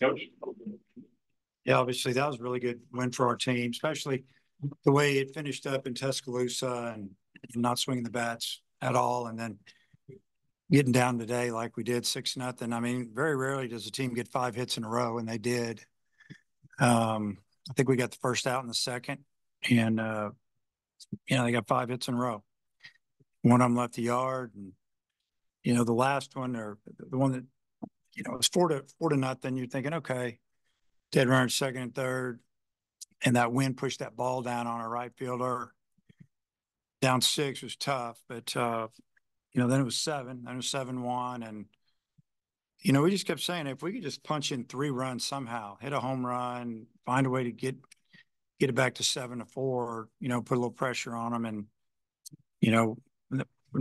Coach? Yeah, obviously that was a really good win for our team, especially the way it finished up in Tuscaloosa and not swinging the bats at all. And then getting down today like we did six nothing. I mean, very rarely does a team get five hits in a row, and they did. Um, I think we got the first out in the second, and uh, you know they got five hits in a row. One of them left the yard, and you know the last one or the one that you know it was four to four to nothing. You're thinking, okay, dead runner second and third, and that wind pushed that ball down on our right fielder. Down six was tough, but uh, you know then it was seven, then it was seven one, and you know we just kept saying if we could just punch in three runs somehow, hit a home run, find a way to get get it back to seven to four, you know, put a little pressure on them, and you know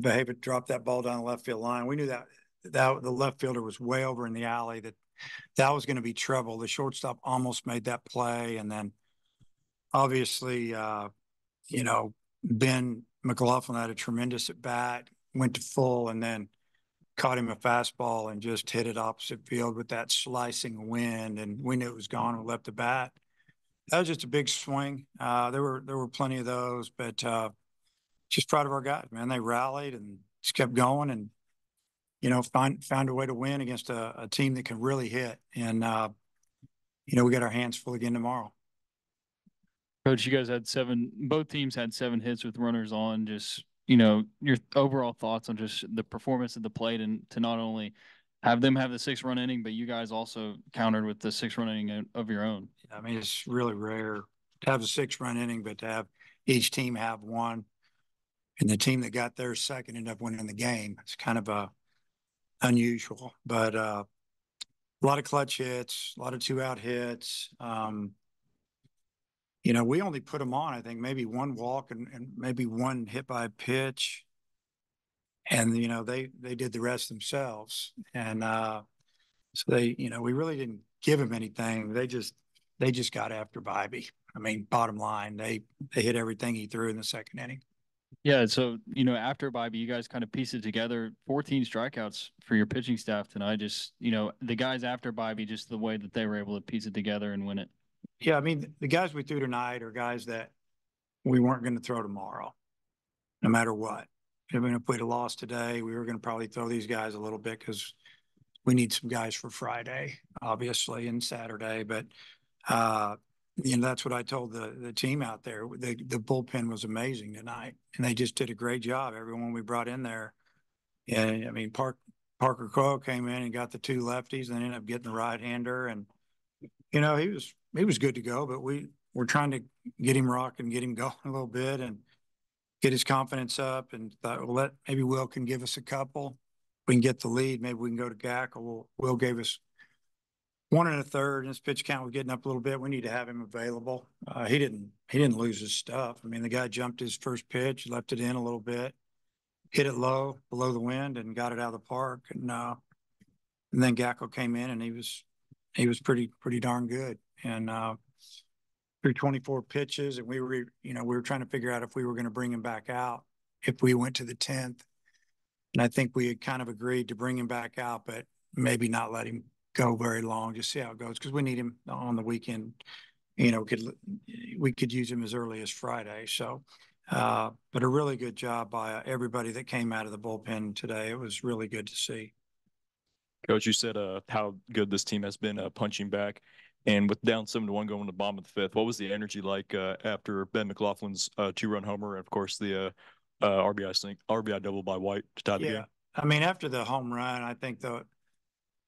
Behavior dropped that ball down the left field line, we knew that that the left fielder was way over in the alley that that was going to be trouble. The shortstop almost made that play, and then obviously, uh, you know, Ben McLaughlin had a tremendous at bat, went to full, and then caught him a fastball and just hit it opposite field with that slicing wind, and we knew it was gone. We left the bat. That was just a big swing. Uh, there were there were plenty of those, but uh, just proud of our guys, man. They rallied and just kept going, and you know, find found a way to win against a, a team that can really hit. And uh, you know, we got our hands full again tomorrow. Coach, you guys had seven. Both teams had seven hits with runners on. Just you know, your overall thoughts on just the performance of the plate, and to not only have them have the six run inning, but you guys also countered with the six run inning of your own. I mean, it's really rare to have a six run inning, but to have each team have one, and the team that got there second ended up winning the game. It's kind of a unusual, but uh, a lot of clutch hits, a lot of two out hits. Um, you know, we only put them on, I think, maybe one walk and, and maybe one hit by pitch. And, you know, they, they did the rest themselves. And uh, so they, you know, we really didn't give them anything. They just, they just got after Bibee. I mean, bottom line, they, they hit everything he threw in the second inning. Yeah, so you know, after Bibee, you guys kind of pieced it together. 14 strikeouts for your pitching staff tonight. Just you know, the guys after Bibee, just the way that they were able to piece it together and win it. Yeah, I mean, the guys we threw tonight are guys that we weren't going to throw tomorrow, no matter what. I mean, if we'd have lost today, we were going to probably throw these guys a little bit because we need some guys for Friday, obviously, and Saturday. But uh, you know, that's what I told the the team out there. The the bullpen was amazing tonight, and they just did a great job. Everyone we brought in there, and I mean, Park Parker Coyle came in and got the two lefties, and ended up getting the right hander, and you know, he was he was good to go. But we were trying to get him rocking, get him going a little bit, and get his confidence up. And thought, well, let maybe Will can give us a couple. We can get the lead. Maybe we can go to Gack, or Will, Will gave us one and a third, and his pitch count was getting up a little bit. We need to have him available. Uh, he didn't he didn't lose his stuff. I mean, the guy jumped his first pitch, left it in a little bit, hit it low below the wind, and got it out of the park. And uh, and then Gaeckle came in, and he was he was pretty pretty darn good. And uh, through 24 pitches, and we were you know we were trying to figure out if we were going to bring him back out if we went to the 10th. And I think we had kind of agreed to bring him back out, but maybe not let him go very long. Just see how it goes because we need him on the weekend. You know, could we could use him as early as Friday. So, uh, but a really good job by everybody that came out of the bullpen today. It was really good to see. Coach, you said uh, how good this team has been uh, punching back, and with down seven to one going to the bottom of the fifth, what was the energy like uh, after Ben McLaughlin's uh, two-run homer, and of course the uh, uh, RBI RBI double by White to tie the yeah. game? I mean, after the home run, I think the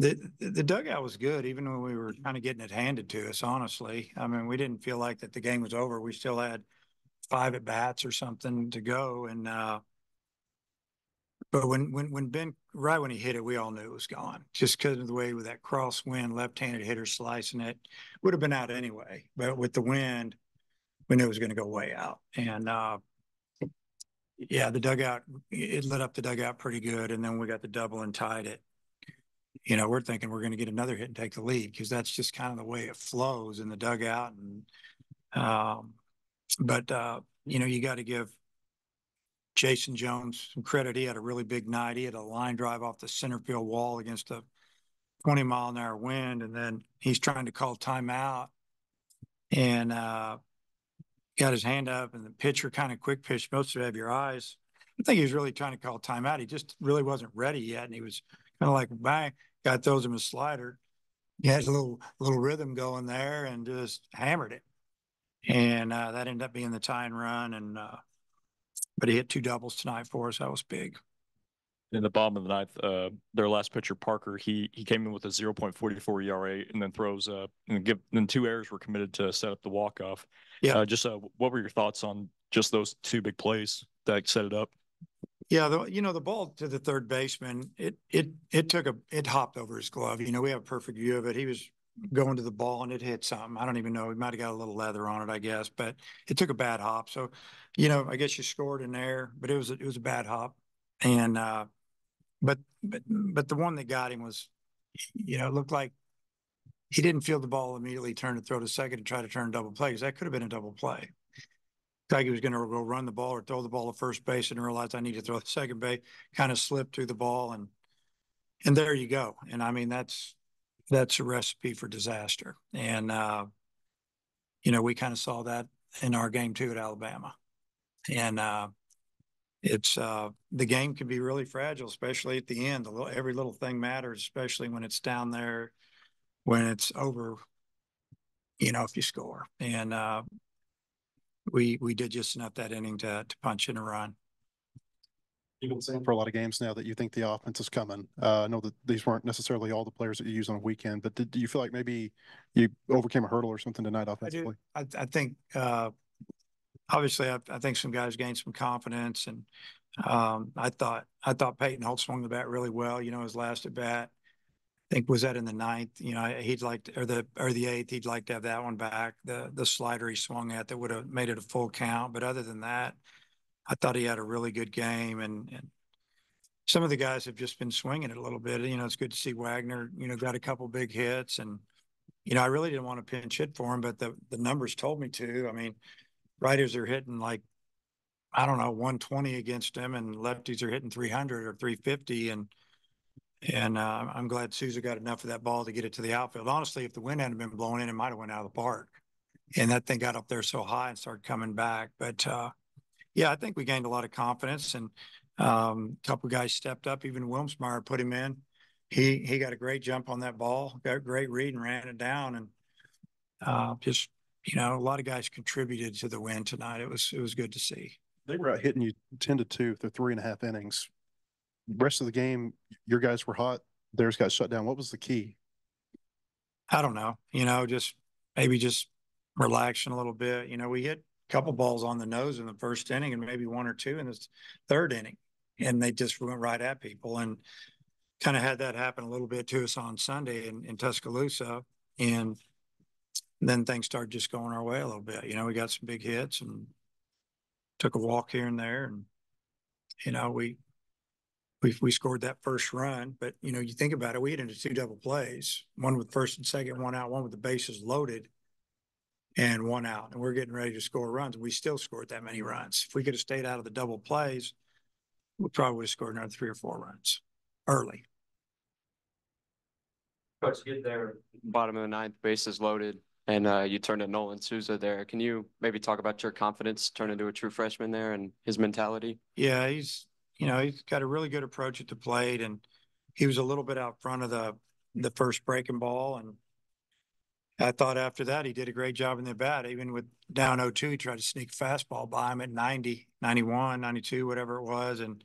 the the dugout was good, even when we were kind of getting it handed to us. Honestly, I mean, we didn't feel like that the game was over. We still had five at bats or something to go, and uh, but when when when Ben right when he hit it, we all knew it was gone, just because of the way with that crosswind, left-handed hitter slicing it would have been out anyway. But with the wind, we knew it was going to go way out, and uh, yeah, the dugout it lit up the dugout pretty good, and then we got the double and tied it you know, we're thinking we're going to get another hit and take the lead because that's just kind of the way it flows in the dugout. And, um, but, uh, you know, you got to give Jayson Jones some credit. He had a really big night. He had a line drive off the center field wall against a twenty mile an hour wind and then he's trying to call timeout. And, uh, got his hand up and the pitcher kind of quick pitch, most of have your eyes. I think he was really trying to call timeout. He just really wasn't ready yet. And he was kind of like bang, guy throws him a slider. He had a little, little rhythm going there and just hammered it. And, uh, that ended up being the tying run and, uh, but he hit two doubles tonight for us. That was big. In the bottom of the ninth, uh, their last pitcher, Parker, he he came in with a zero point forty four ERA and then throws uh and give then two errors were committed to set up the walk off. Yeah. Uh, just uh, what were your thoughts on just those two big plays that set it up? Yeah, the, you know, the ball to the third baseman, it, it, it took a, it hopped over his glove. You know, we have a perfect view of it. He was going to the ball and it hit something. I don't even know. He might have got a little leather on it, I guess, but it took a bad hop. So, you know, I guess you scored in there, but it was, a- it was a bad hop. And, uh, but, but, but the one that got him was, you know, it looked like he didn't feel the ball immediately turn to throw to second and try to turn double play because that could have been a double play. He was going to go run the ball or throw the ball to first base and realized I need to throw the second base, kind of slipped through the ball and, and there you go. And I mean, that's, that's a recipe for disaster. And, uh, you know, we kind of saw that in our game too at Alabama. And, uh, it's, uh, the game can be really fragile, especially at the end. Little, every little thing matters, especially when it's down there, when it's over, you know, if you score. And, uh, we, we did just enough that inning to, to punch in a run. You've been saying for a lot of games now that you think the offense is coming. Uh, I know that these weren't necessarily all the players that you use on a weekend, but did, do you feel like maybe you overcame a hurdle or something tonight I offensively? do. I, I think, uh, obviously, I, I think some guys gained some confidence and, um, I thought, I thought Peyton Holt swung the bat really well, you know, his last at bat. I think was that in the ninth, you know, he'd like, to- or the, or the eighth, he'd like to have that one back, the, the slider he swung at that would have made it a full count. But other than that, I thought he had a really good game and, and some of the guys have just been swinging it a little bit. You know, it's good to see Wagner, you know, got a couple big hits and, you know, I really didn't want to pinch hit for him, but the, the numbers told me to. I mean, writers are hitting like, I don't know, one twenty against him and lefties are hitting three hundred or three fifty and, and, uh, I'm glad Souza got enough of that ball to get it to the outfield. Honestly, if the wind hadn't been blowing in, it might have went out of the park. And that thing got up there so high and started coming back. But, uh, yeah, I think we gained a lot of confidence and, um, a couple guys stepped up, even Wilmsmeyer put him in. He, he got a great jump on that ball, got a great read and ran it down and, uh, just, you know, a lot of guys contributed to the win tonight. It was, it was good to see. They were out hitting you ten to two through three and a half innings. Rest of the game, your guys were hot. Theirs got shut down. What was the key? I don't know, you know, just maybe just relaxing a little bit. You know, we hit a couple balls on the nose in the first inning and maybe one or two in the third inning. And they just went right at people and kind of had that happen a little bit to us on Sunday in, in Tuscaloosa. And then things started just going our way a little bit. You know, we got some big hits and took a walk here and there. And, you know, we, we, we scored that first run, but you know, you think about it, we hit into two double plays, one with first and second, one out, one with the bases loaded and one out. And we're getting ready to score runs. We still scored that many runs. If we could have stayed out of the double plays, we probably would have scored another three or four runs early. Coach, you get there, bottom of the ninth, bases loaded, and uh, you turn to Nolan Souza there. Can you maybe talk about your confidence turning to a true freshman there and his mentality? Yeah, he's, you know, he's got a really good approach at the plate and he was a little bit out front of the, the first breaking ball. And I thought after that, he did a great job in the bat, even with down 0-2, he tried to sneak fastball by him at 90, 91, 92, whatever it was. And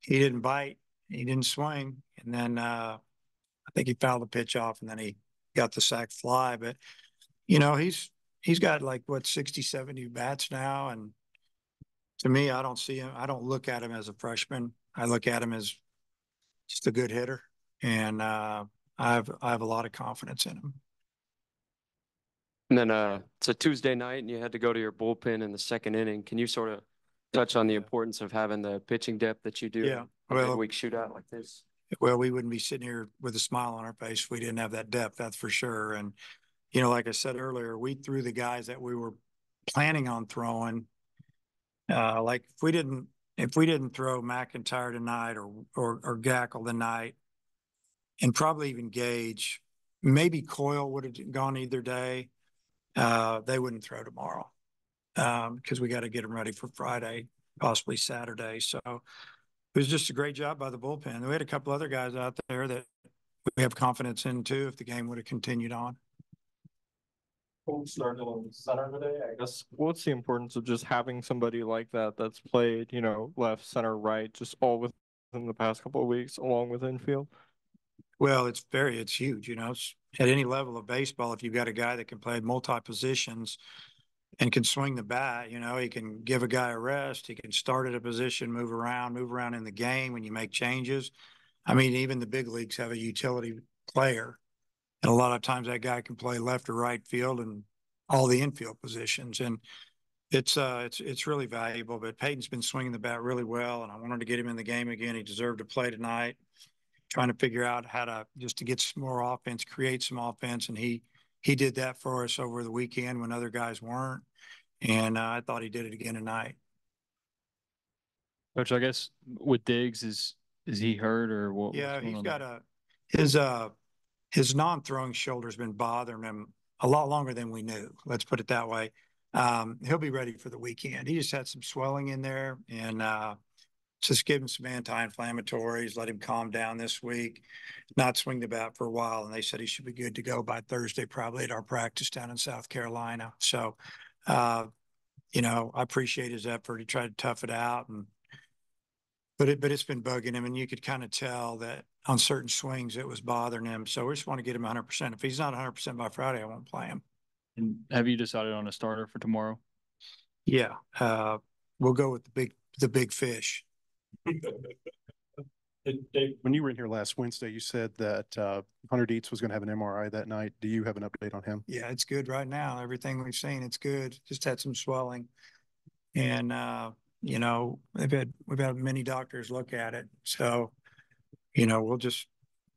he didn't bite, he didn't swing. And then, uh, I think he fouled the pitch off and then he got the sack fly, but you know, he's, he's got like what, 60, 70 bats now. And to me, I don't see him, I don't look at him as a freshman. I look at him as just a good hitter. And, uh, I have, I have a lot of confidence in him. And then uh, it's a Tuesday night, and you had to go to your bullpen in the second inning. Can you sort of touch on the importance of having the pitching depth that you do? Yeah, in a well- week shootout like this. Well, we wouldn't be sitting here with a smile on our face if we didn't have that depth, that's for sure. And, you know, like I said earlier, we threw the guys that we were planning on throwing. Uh, like if we didn't, if we didn't throw McEntire tonight or, or, or Gaeckle tonight, and probably even Gage. Maybe Coyle would have gone either day. Uh, they wouldn't throw tomorrow. Um, because we got to get them ready for Friday, possibly Saturday. So it was just a great job by the bullpen. We had a couple other guys out there that we have confidence in too, if the game would have continued on. Started on center today, I guess. What's the importance of just having somebody like that that's played, you know, left, center, right, just all within the past couple of weeks, along with infield? Well, it's very, it's huge, you know, at any level of baseball, if you've got a guy that can play multi positions and can swing the bat, you know, he can give a guy a rest, he can start at a position, move around, move around in the game when you make changes. I mean, even the big leagues have a utility player. And a lot of times that guy can play left or right field and all the infield positions. And it's uh it's it's really valuable. But Peyton's been swinging the bat really well, and I wanted to get him in the game again. He deserved to play tonight. Trying to figure out how to just to get some more offense, create some offense, and he he did that for us over the weekend when other guys weren't. And uh, I thought he did it again tonight. Coach, I guess with Diggs, is, is he hurt or what? Yeah, he's got there? a, his, uh, his non-throwing shoulder's been bothering him a lot longer than we knew. Let's put it that way. Um, he'll be ready for the weekend. He just had some swelling in there and, uh, just give him some anti-inflammatories, let him calm down this week, not swing the bat for a while. And they said he should be good to go by Thursday, probably at our practice down in South Carolina. So, uh, you know, I appreciate his effort. He tried to tough it out and but it, but it's been bugging him and you could kind of tell that on certain swings it was bothering him. So we just want to get him hundred percent. If he's not hundred percent by Friday, I won't play him. And have you decided on a starter for tomorrow? Yeah, uh, we'll go with the big, the big fish. When you were in here last Wednesday, you said that uh, Hunter Dietz was going to have an MRI that night. Do you have an update on him? Yeah, it's good right now. Everything we've seen, it's good. Just had some swelling. And, uh, you know, they've had, we've had many doctors look at it. So, you know, we'll just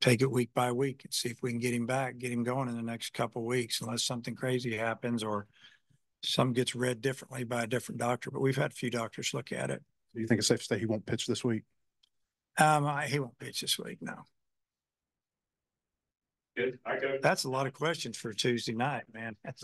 take it week by week and see if we can get him back, get him going in the next couple of weeks, unless something crazy happens or some gets read differently by a different doctor. But we've had a few doctors look at it. Do you think it's safe to say he won't pitch this week? Um, I, he won't pitch this week, no. Good, I go. That's a lot of questions for Tuesday night, man. That's a